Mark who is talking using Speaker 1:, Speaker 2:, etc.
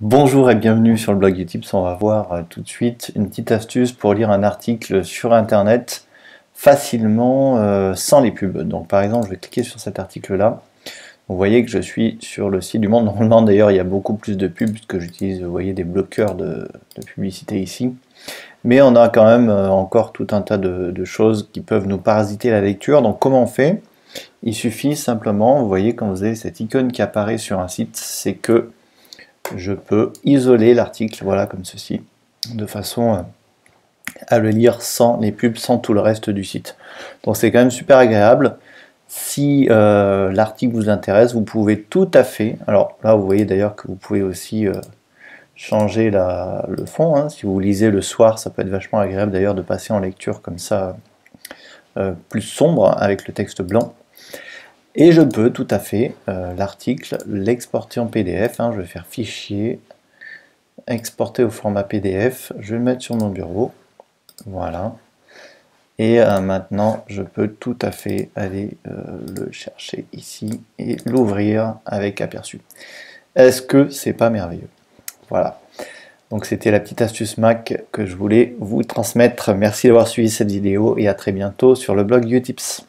Speaker 1: Bonjour et bienvenue sur le blog Utips. On va voir euh, tout de suite une petite astuce pour lire un article sur internet facilement euh, sans les pubs. Donc par exemple, je vais cliquer sur cet article là. Vous voyez que je suis sur le site du Monde. Normalement d'ailleurs, il y a beaucoup plus de pubs puisque j'utilise, vous voyez, des bloqueurs de, publicité ici. Mais on a quand même euh, encore tout un tas de, de, choses qui peuvent nous parasiter la lecture. Donc comment on fait? Il suffit simplement, vous voyez quand vous avez cette icône qui apparaît sur un site, c'est que je peux isoler l'article, voilà, comme ceci, de façon euh, à le lire sans les pubs, sans tout le reste du site. Donc c'est quand même super agréable. Si euh, l'article vous intéresse, vous pouvez tout à fait, alors là vous voyez d'ailleurs que vous pouvez aussi euh, changer le fond, hein. si vous lisez le soir, ça peut être vachement agréable d'ailleurs de passer en lecture comme ça, plus sombre, avec le texte blanc. Et je peux tout à fait euh, l'article l'exporter en PDF. Hein. je vais faire fichier, exporter au format PDF. Je vais le mettre sur mon bureau. Voilà. Et euh, maintenant, je peux tout à fait aller euh, le chercher ici et l'ouvrir avec aperçu. Est-ce que c'est pas merveilleux? Voilà. Donc c'était la petite astuce Mac que je voulais vous transmettre. Merci d'avoir suivi cette vidéo et à très bientôt sur le blog Utips.